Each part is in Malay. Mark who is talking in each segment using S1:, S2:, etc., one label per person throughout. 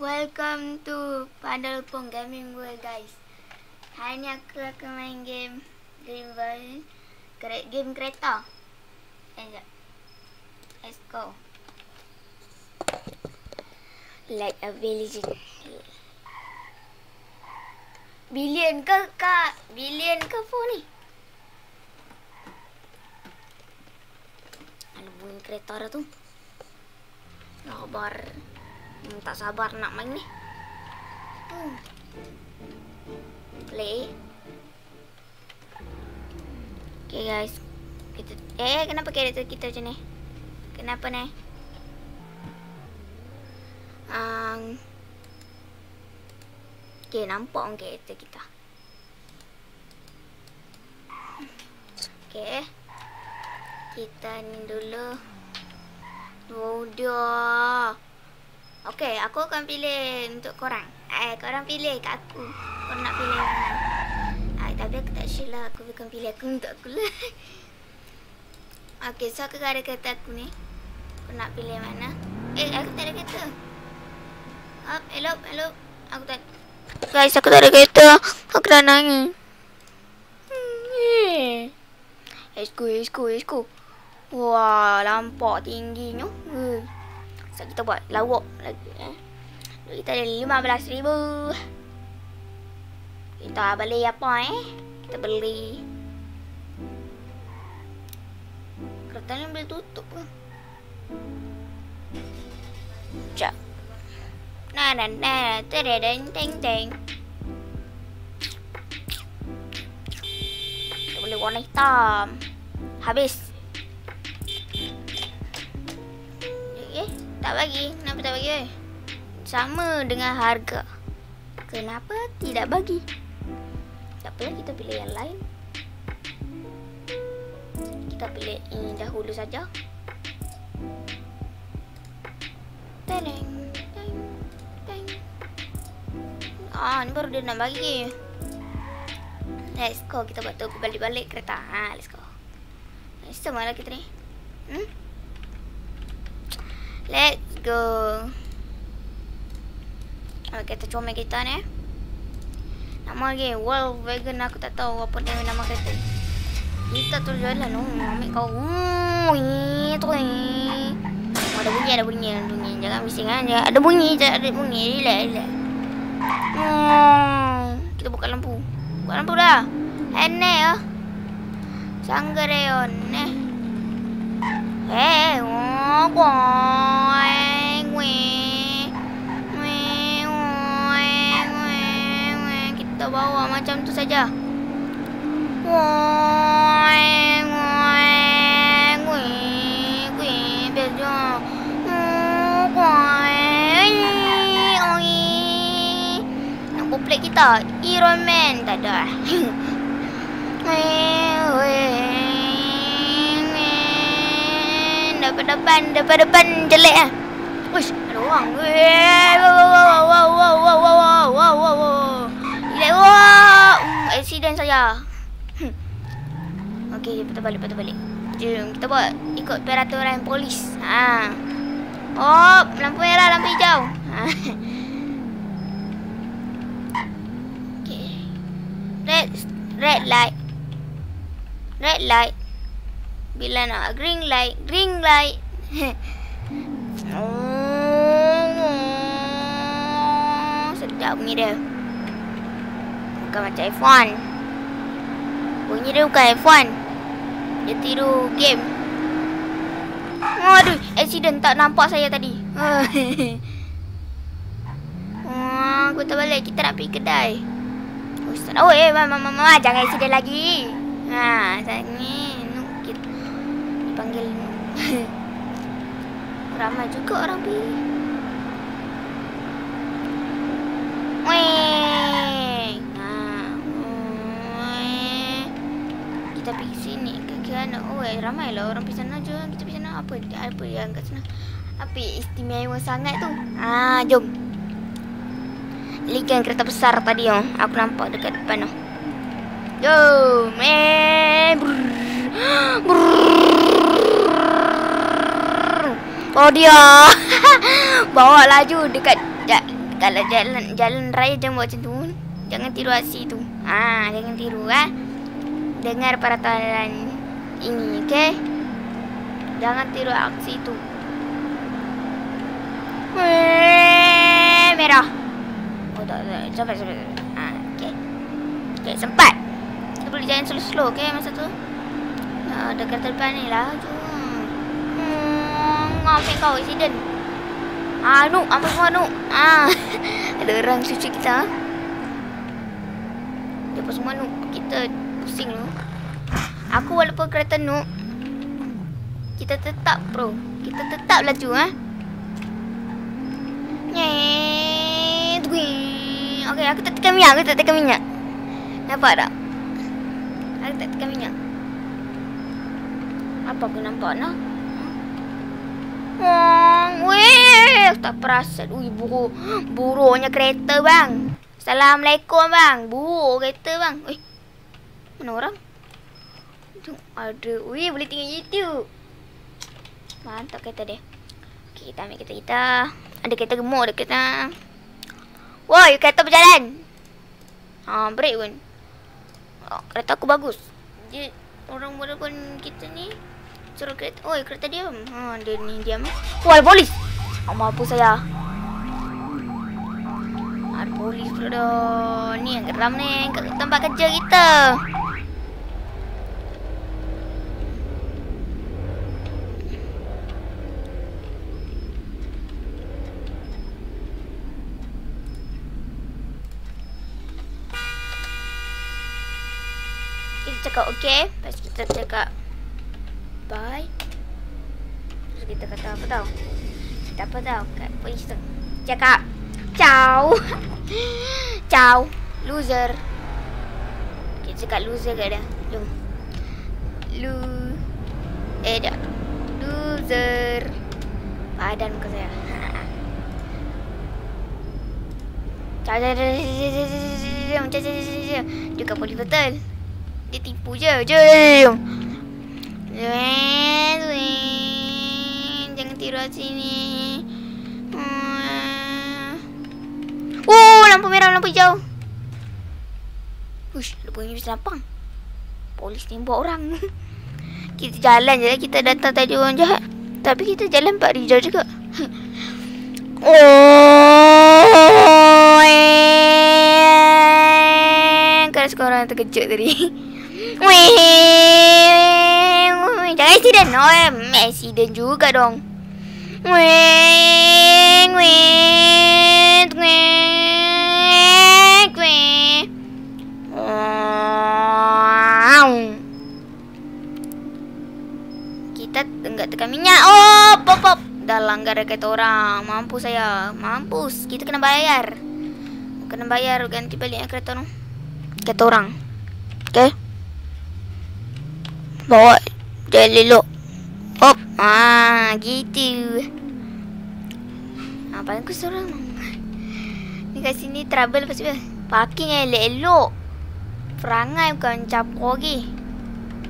S1: Welcome to Pandalpong Gaming World guys. Hari ni aku akan main game Green World game kereta. Eh, sekejap. Let's go. Like a village. Billion ke kak? Billion ke apa ni? Ada bunyi kereta tu. Sabar. Hmm, tak sabar nak main ni. Hmm. Play. Okay guys. Kita eh kenapa karakter kita macam ni? Kenapa ni? Um, okay, nampak orang karakter kita. Okay. Kita ni dulu. Oh, dia. Okay, aku akan pilih untuk korang. Eh, korang pilih kat aku. Korang nak pilih mana? Ah, tapi aku tak sure lah. Aku bukan pilih aku untuk aku lah. Okay, so aku ada kereta aku ni. Aku nak pilih mana? Eh, aku tak ada kereta. Up, hello, hello. Aku tak... Guys, aku tak ada kereta. Aku dah nangis. Hmm. Esku, esku, esku. Wah, lampak tingginya. Hmm. So, kita buat lawak lagi eh. Kita ada RM15,000. Kita beli apa eh? Kita beli. Kereta ni boleh tutup ke? Sekejap. Nah, nah, nah, teng, teng, teng. Kita boleh warna hitam. Habis. Tak bagi. Kenapa tak bagi? Eh? Sama dengan harga. Kenapa tidak bagi? Tak apalah kita pilih yang lain. Kita pilih ini dahulu saja. Teng. Ah, ni baru dia nak bagi. Let's go. Kita buat tu balik-balik kereta. Ha, let's go. Sama lah kita ni. Hmm? Let's go. Okay, kita comel kita ni. Nama lagi World Wagon aku tak tahu apa dia nama kereta. Kita tu jalan oh, ambil kau. Ni. Oh, ada bunyi, ada bunyi, ada bunyi. Jangan bising kan. Ada bunyi, ada bunyi. Relax, relax. Hmm, kita buka lampu. Buka lampu dah. Enak ya. Sanggareon eh. Kita bawa macam tu saja. Nak komplek kita? Iron Man. Tak ada. Wee. Weh. Dapat depan, dapat depan jelek ah. Uish, ada orang. Wow, wow, wow, wow, wow, wow, wow, wow, wow, wow. Jelek, wow. Hmm, accident. Hmm. Okey, kita balik, kita balik. Jom, kita buat ikut peraturan polis. Ha. Oh, lampu merah, lampu hijau. Ha. Okey. Red, red light. Red light. Bila nak green light, green light. sedap bunyi dia. Bukan macam F1. Bunyi dia bukan F1. Dia tiru game. Aduh, accident tak nampak saya tadi. Aku tak balik. Kita nak pergi kedai. Oh, eh, mama, mama. Jangan accident lagi. Ha, saya ni. Ramai juga orang pergi. Kita pergi sini ke. Oh, eh, ramai lah orang pergi sana je. Kita pergi sana. Apa, apa yang kat sana? Apa istimewa sangat tu? Ha, jom. Ligan kereta besar tadi oh. Aku nampak dekat depan oh. Yo, man. Brrr. Brrr. Oh dia. Bawa laju dekat Kalau jalan jalan raya jangan buat macam tu. Jangan tiru aksi tu. Ha, jangan tiru ah. Dengar peraturan ini, okey? Jangan tiru aksi tu. Merah. Oh, tak, tak. Sampai, sampai. Ha, okey. Okey, sempat. Kita boleh jalan slow-slow, okey, masa tu. Ha, dekat depan ni lah. Hmm, ambil kau, accident. Ah, nu, ambil semua nu. Ah, ada orang cuci kita. Lepas semua nu, kita pusing lu. Aku walaupun kereta nu, kita tetap bro. Kita tetap laju ah. Ha? Nyet, Okey, aku tak tekan minyak, aku tak tekan minyak. Nampak tak? Aku tak tekan minyak. Apa aku nampak nak? Wong, weh, tak perasan. Ui, buruk. Buruknya kereta, bang. Assalamualaikum, bang. Buruk kereta, bang. Eh, mana orang? Ada. Ui, boleh tinggal YouTube. Mantap kereta dia. Okay, kita ambil kereta kita. Ada kereta gemuk dekat sana. Woi, kereta berjalan. Ha, break pun. Oh, kereta aku bagus. Dia orang walaupun kita ni suruh kereta. Oi, kereta diam. Ha, dia ni diam. Oh, ada polis. Oh, mampu saya. Ada polis pula dah. Ni yang geram ni. Kat tempat kerja kita. Kita cakap okay. Lepas kita cakap bye. Terus kita kata apa tau? Kita apa tau? Kat polis tu. Cakap. Ciao. Ciao. Loser. Kita cakap loser kat dia. Jom. Lu. Eh, dah. Loser. Padan muka saya. Ciao, ciao, ciao, ciao, ciao, ciao, ciao, ciao, ciao, ciao, Dia kat polis betul. Dia tipu je. Jom. Wen, wen. Jangan tiru sini. Oh, lampu merah, lampu hijau. Ush, lampu ni bisa. Polis ni buat orang. kita jalan je kita datang tadi orang jahat. Tapi kita jalan Pak Rijal juga. oh, Kan sekarang terkejut tadi. Weh. Jangan accident. Oh, eh, accident juga dong. Weng, weng, weng. Wow. Kita enggak tekan minyak. Oh, pop pop. Dah langgar dekat orang. Mampu saya. Mampus. Kita kena bayar. Kena bayar ganti balik kereta tu. Kereta orang. Okay. Bawa Jangan lelok. Hop. Ah, gitu. Apa aku seorang? Ni kat sini trouble pasal apa? Parking elok-elok. Perangai bukan capur lagi.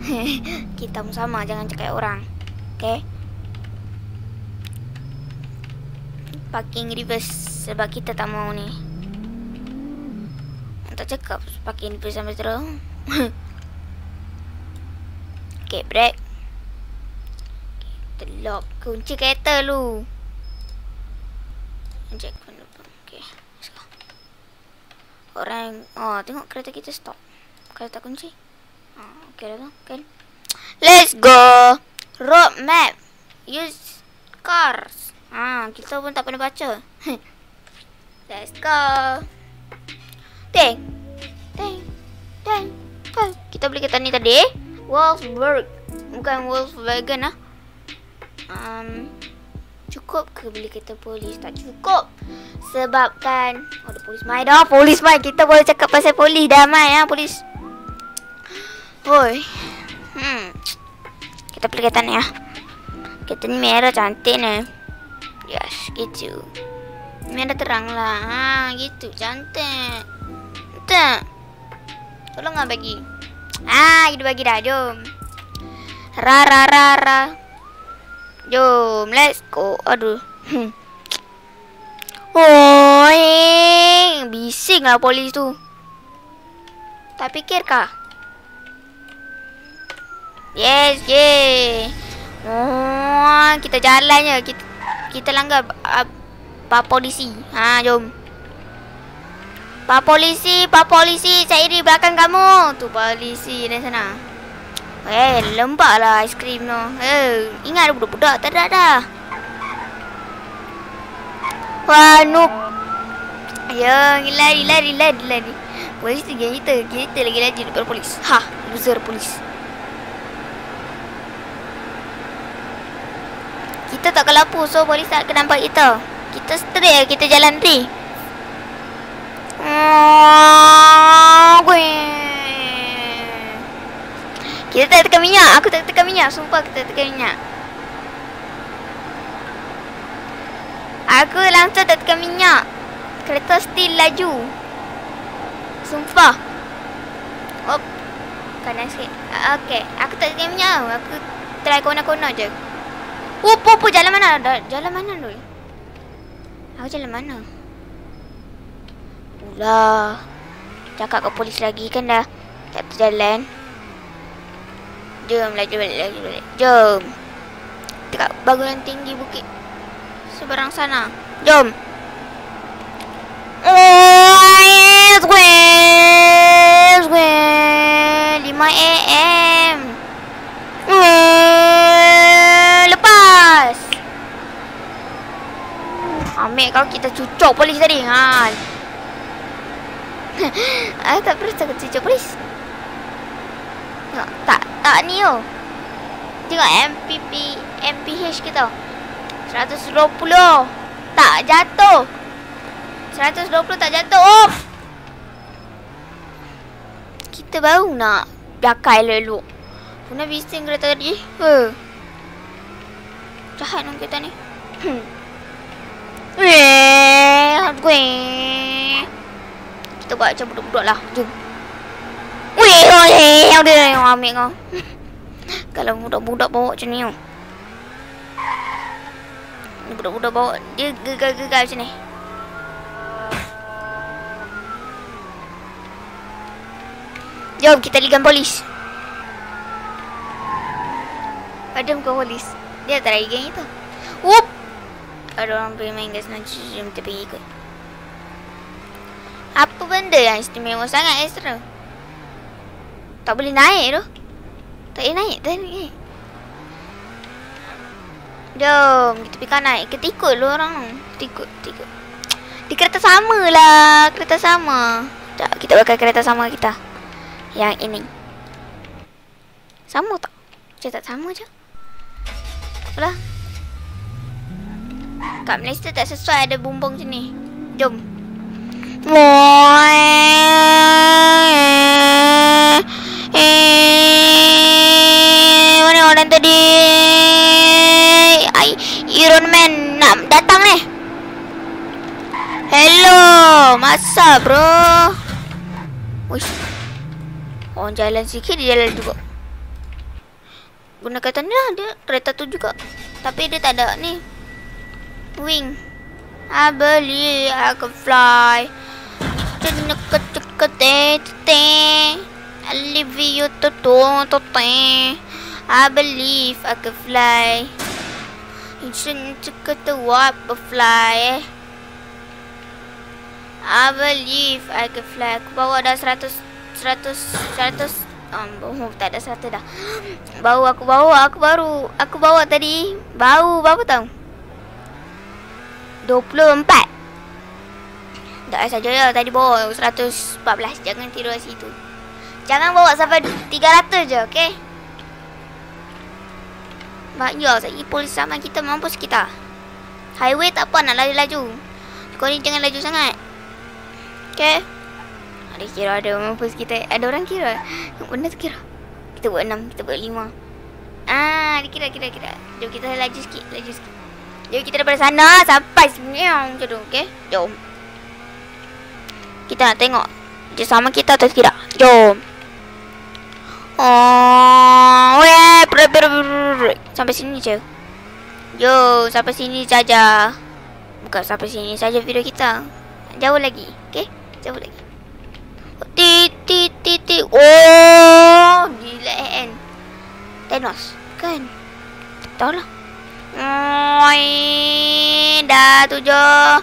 S1: Kita sama, jangan cakap orang. Okay? Parking reverse sebab kita tak mau ni. Tak cakap parking reverse sampai terus. okay, break. Terlock kunci kereta lu. Jack pun. Okey. Orang oh tengok kereta kita stop. Kereta kunci. Oh, okey dah tu. Okay. Let's go. Road map. Use cars. Ah, kita pun tak pernah baca. Let's go. Teng. Teng. Teng. Kita beli kereta ni tadi. Wolfsburg. Bukan Volkswagen ah um, cukup ke beli kereta polis? Tak cukup. Sebabkan oh, ada polis mai dah. Polis mai. Kita boleh cakap pasal polis dah mai ya, polis. Hoi. Hmm. Kita beli kereta ni ya. Kereta ni merah cantik ni. Yes, gitu. Merah terang lah. Ha, gitu. Cantik. Tak. Tolong nggak bagi. Ah, itu bagi dah. Jom. Ra ra ra ra. Jom, let's go. Aduh. Hmm. Oi, Pusing lah polis tu. Tak fikir kah? Yes, yes. Oh, kita jalan je. Kita, kita langgar uh, Pak Polisi. Ha, jom. Pak Polisi, Pak Polisi. Saya di belakang kamu. Tu polisi di sana. Eh, lembak lah aiskrim tu. Eh, ingat budak-budak. Tak ada dah. Wah, noob. Ya, lari, lari, lari, lari. Polis tu geng kita. Kita lagi lagi daripada polis. Ha, loser polis. Kita tak kelapu so polis tak akan nampak kita. Kita straight kita jalan ni. Oh, kita tak tekan minyak. Aku tak tekan minyak. Sumpah kita tekan minyak. Aku langsung tak tekan minyak. Kereta still laju. Sumpah. Op. Kanan sikit. Okay. Aku tak tekan minyak. Aku try kona-kona je. Oh, po, jalan mana? Jalan mana dulu? Aku jalan mana? Ulah. Cakap ke polis lagi kan dah. Tak terjalan. Jom laju balik, laju balik. Jom. Dekat bangunan tinggi bukit. Seberang sana. Jom. Oh, square, square. 5 AM. Lepas. Ambil kau kita cucuk polis tadi. Ha. Ah, tak pernah cakap cucuk polis. Tak, tak ni oh. Tengok MPP, MPH kita. 120. Tak jatuh. 120 tak jatuh. Oh. Kita baru nak belakang elok-elok. Guna bising kereta tadi. Huh. Jahat kita ni. Hmm. Kita buat macam budak-budak lah. Jom. Yang dia yang ambil kau. Kalau budak-budak bawa macam ni. Ni budak-budak bawa dia gegar-gegar macam ni. Jom kita ligan polis. Ada muka polis. Dia tak lagi geng itu. Whoop. Ada orang pergi main gas nanti jom kita pergi ikut. Apa benda yang istimewa sangat extra? Tak boleh naik tu. Tak boleh naik tadi. Jom, kita pergi kanan. Kita ikut lu orang tu. Kita ikut, kita ikut. Di kereta sama lah. Kereta sama. Sekejap, kita pakai kereta sama kita. Yang ini. Sama tak? Macam tak sama je. Apalah. Kat Malaysia tak sesuai ada bumbung macam ni. Jom. Eh, mana orang tadi? Ai, Iron Man nak datang ni. Hello, masa bro? Wish. Orang jalan sikit dia jalan juga. Guna kata ni lah dia kereta tu juga. Tapi dia tak ada ni. Wing. I believe I can fly. Cenaka ceka te te. I live you to to to. I believe I can fly. Cenaka te what fly. I believe I can fly. Bawa dah seratus, seratus, seratus. Um, oh, tak ada satu dah. Bau aku bawa, aku baru, aku bawa tadi. Bau berapa tau? 24. Tak saja ya, tadi bawa 114. Jangan tidur situ. Jangan bawa sampai 300 je, okey? Banyak saya polis sama kita mampus kita. Highway tak apa nak laju-laju. Kau ni jangan laju sangat. Okey? Ada kira ada mampus kita. Ada orang kira. Benda tu kira. Kita buat enam, kita buat lima. Ah, dikira kira kira. Jom kita laju sikit, laju sikit. Jom kita daripada sana sampai senyum macam tu, okey? Jom. Kita nak tengok dia sama kita atau tidak. Jom. Oh, ber ber sampai sini je. Yo, sampai sini saja. Bukan sampai sini saja video kita. Jauh lagi, okey? Cabut lagi. Ti ti ti ti. Oh, gila kan. Thanos. Kan? Tahu lah. Oi, dah tujuh,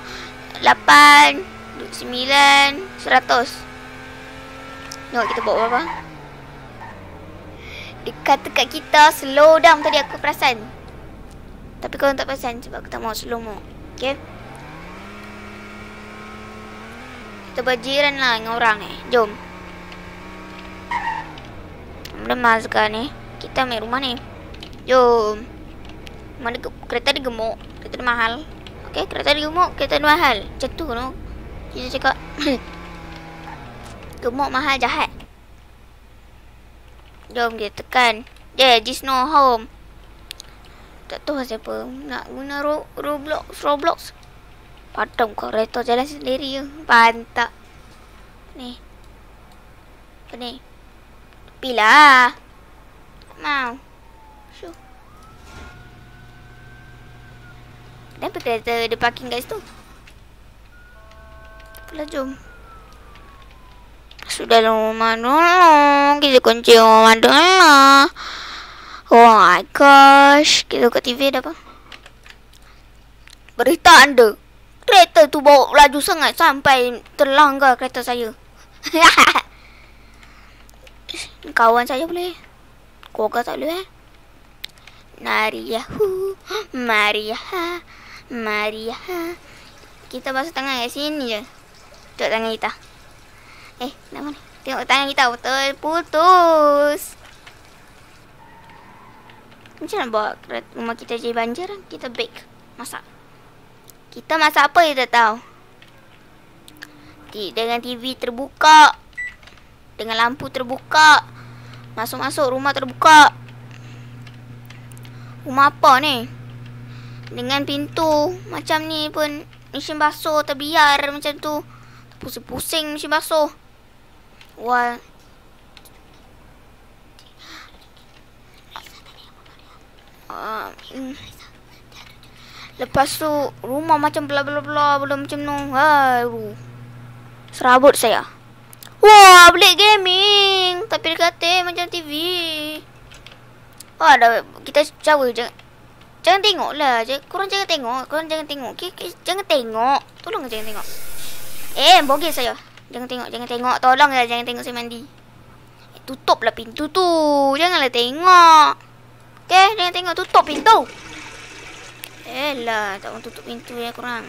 S1: lapan, sembilan, seratus. Tengok kita bawa apa? Dekat dekat kita slow down tadi aku perasan. Tapi kau tak perasan sebab aku tak mau slow mo. Okay? Kita berjiran lah dengan orang ni. Jom. Lemah sekarang ni. Kita ambil rumah ni. Jom. Mana ke, kereta dia gemuk. Kereta dia mahal. Okay, kereta dia gemuk, kereta dia mahal. Macam tu no. Kita cakap. gemuk, mahal, jahat. Jom kita tekan. Yeah, just no home. Tak tahu siapa nak guna ro Roblox. Roblox. Kau kereta jalan sendiri je. Pantak. Ni. Apa ni? Pilah. Mau. Syuh. Kenapa kereta dia parking kat situ? Apalah jom. Sudah rumah dulu. Kita kunci rumah dulu. Oh my gosh. Kita buka TV dah apa? Berita anda. Kereta tu bawa laju sangat sampai terlanggar kereta saya. Kawan saya boleh. Keluarga tak boleh eh. Naria hu. Maria ha. Maria. Kita basuh tangan kat sini je. Tengok tangan kita. Eh, nak mana? Tengok tangan kita betul putus. Macam nak bawa rumah kita jadi banjir? Kita bake. Masak. Kita masak apa kita tahu? Dengan TV terbuka. Dengan lampu terbuka. Masuk-masuk rumah terbuka. Rumah apa ni? Dengan pintu macam ni pun mesin basuh terbiar macam tu. Pusing-pusing mesin basuh. Wah. Uh, Lepas tu rumah macam bla bla bla belum macam tu. Ha. Serabut saya. Wah, beli gaming. Tapi dia kata macam TV. Oh, ada kita cawa jangan Jangan tengok lah. Korang jangan tengok. Korang jangan tengok. Okay. Jangan tengok. Tolong jangan tengok. Eh, bogey saya. Jangan tengok. Jangan tengok. Tolong lah. Jangan tengok saya mandi. Eh, tutuplah pintu tu. Janganlah tengok. Okay, jangan tengok. Tutup pintu. Eh lah. Tak mau tutup pintu ya korang.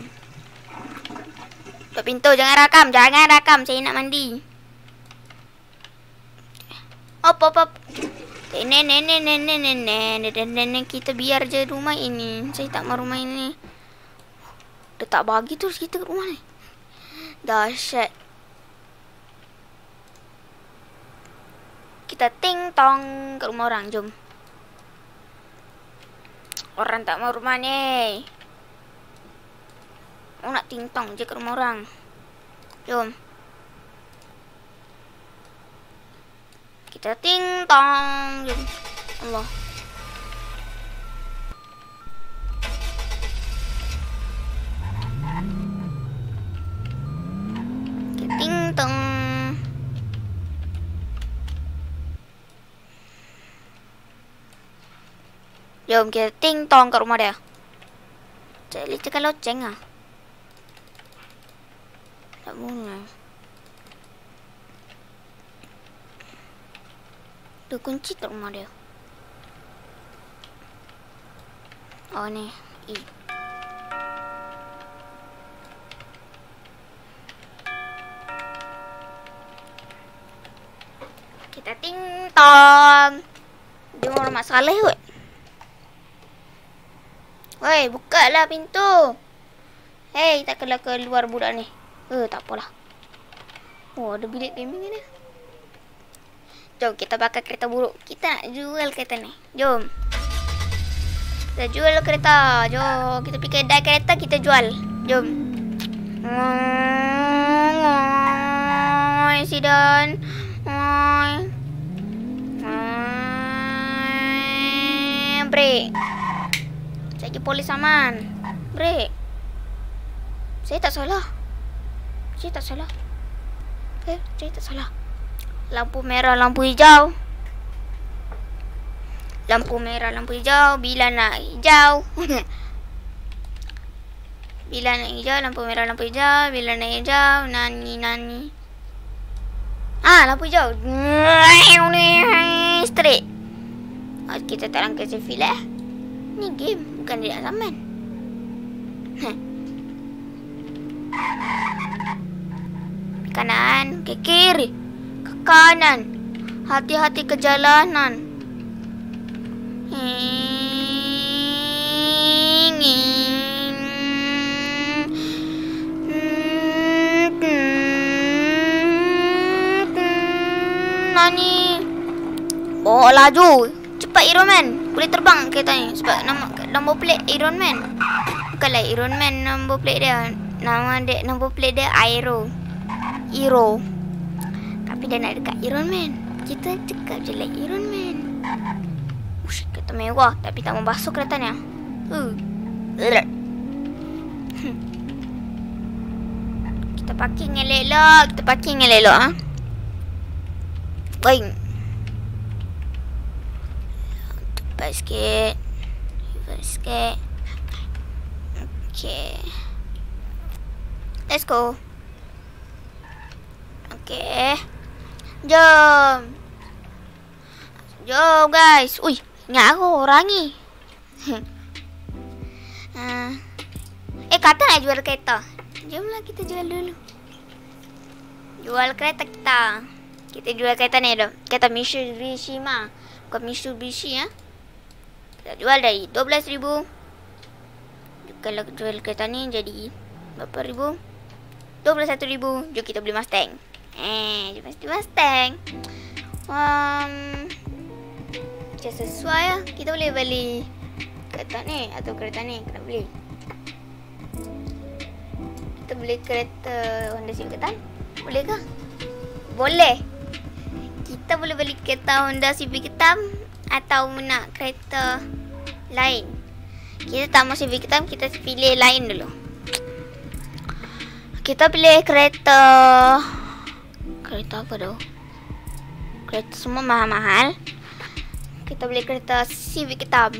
S1: Tutup pintu. Jangan rakam. Jangan rakam. Saya nak mandi. Op, op, op. Nenek, nenek, nenek, nenek, nenek, nenek, kita biar je rumah ini. Saya tak mau rumah ini. Dia tak bagi terus kita ke rumah ni. Dahsyat. Kita ting tong ke rumah orang. Jom. Orang tak mau rumah ni. Mau nak ting tong je ke rumah orang. Jom. Kita ting tong. Allah. Jom kita ting tong kat rumah dia. Jadi cakap loceng ah. Tak boleh. Ada kunci tak rumah dia? Oh ni. E. Kita ting tong. Dia mau rumah Saleh kot. Woi, buka lah pintu. Hei, tak keluar keluar budak ni. Eh, tak apalah. Oh, ada bilik gaming ni. Jom kita bakar kereta buruk. Kita nak jual kereta ni. Jom. Kita jual kereta. Jom. Kita pergi kedai kereta kita jual. Jom. Oi, Sidon. Oi. Break. Saya pergi polis aman. Break. Saya tak salah. Saya tak salah. Okay, saya tak salah. Lampu merah, lampu hijau. Lampu merah, lampu hijau. Bila nak hijau. Bila nak hijau, lampu merah, lampu hijau. Bila nak hijau, nani, nani. Ah, lampu hijau. Straight. Oh, kita tak langkah selfie lah. Ni game, bukan dia zaman. kanan, ke kiri, ke kanan. Hati-hati ke jalanan. Nani? Oh, laju. Cepat Iron Man. Boleh terbang kereta ni. Sebab nama nombor plate Iron Man. Bukanlah Iron Man nombor plate dia. Nama dia nombor plate dia Aero. Hero Tapi dia nak dekat Iron Man Kita cakap je like Iron Man Ush, kereta mewah Tapi tak membasuh kereta ni uh. Kita parking yang elok Kita parking yang elok ha? Baik Cepat sikit Cepat sikit Okay Let's go Okey. Jom. Jom guys. Ui, aku orang ni. uh. Eh, kata nak jual kereta. Jomlah kita jual dulu. Jual kereta kita. Kita jual kereta ni dah. Kereta Mitsubishi. Bukan Mitsubishi ya. Kita jual dari 12,000. Kalau jual kereta ni jadi berapa ribu? 21,000. Jom kita beli Mustang. Eh, dia mesti Mustang. Um, macam sesuai lah. Kita boleh beli kereta ni atau kereta ni. Kena beli. Kita beli kereta Honda Civic Ketan. Boleh ke? Boleh. Kita boleh beli kereta Honda Civic Ketan atau nak kereta lain. Kita tak mahu Civic Ketan, kita pilih lain dulu. Kita pilih kereta kereta apa tu? Kereta semua mahal-mahal. Kita beli kereta Civic hitam.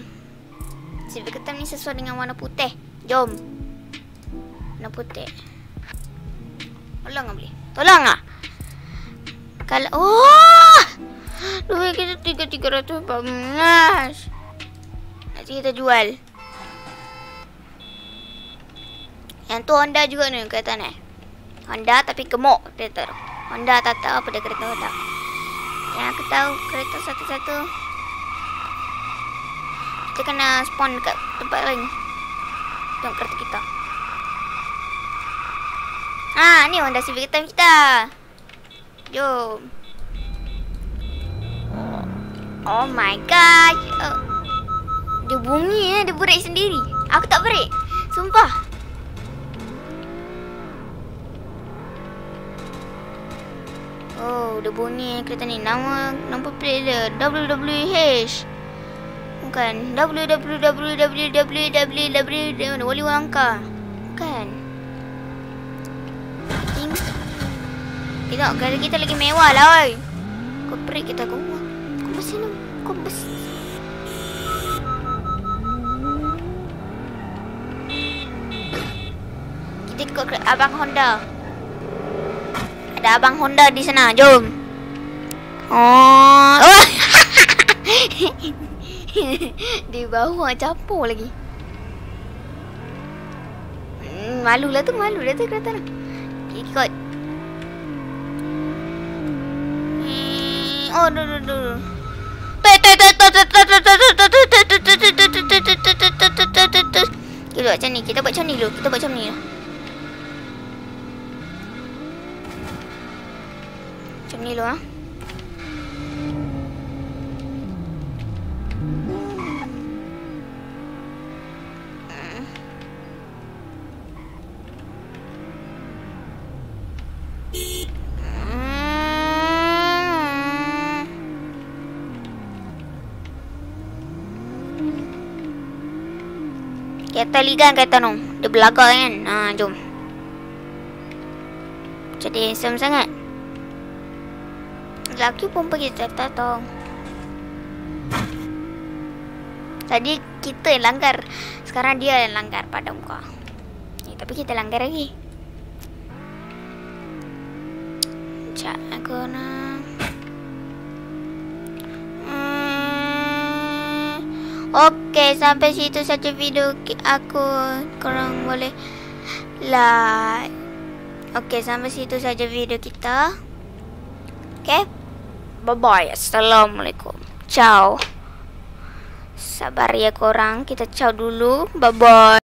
S1: Civic hitam ni sesuai dengan warna putih. Jom. Warna putih. Tolong tak beli? Tolong tak? Kalau... Oh! Duit kita tiga tiga ratus belas. Nanti kita jual. Yang tu Honda juga ni kereta ni. Honda tapi gemuk kereta. Honda tak tahu apa dia kereta Honda. Yang aku tahu kereta satu-satu. Kita kena spawn dekat tempat lain. Tengok kereta kita. Ha, ni Honda Civic hitam kita. Jom. Oh my god. Oh. Dia bunyi eh, dia break sendiri. Aku tak break. Sumpah. Oh, dia bunyi kereta ni. Nama nombor plate dia WWH. Bukan. www Wali Wangka. Bukan. Tengok kereta kita lagi mewah lah oi. Kau perik kita. Kau ikut abang Honda. Ada abang Honda di sana. Jom. Oh. oh. di bawah campur lagi. Hmm, malu lah tu, malu lah tu kereta lah. Ikut. Oh, du du du. Kita buat macam ni, kita buat macam ni dulu. Kita buat macam ni lah. Macam ni dulu ah. Kereta ligan kereta tu Dia belakang kan. Ha, Jom. Jadi handsome sangat lelaki pun pergi tong. Tadi kita yang langgar. Sekarang dia yang langgar pada muka. Eh, tapi kita langgar lagi. Cak aku nak. Hmm. Okey, sampai situ saja video aku. Korang boleh like. Okey, sampai situ saja video kita. Okey. Bye-bye. Assalamualaikum. Ciao. Sabar ya korang. Kita ciao dulu. Bye-bye.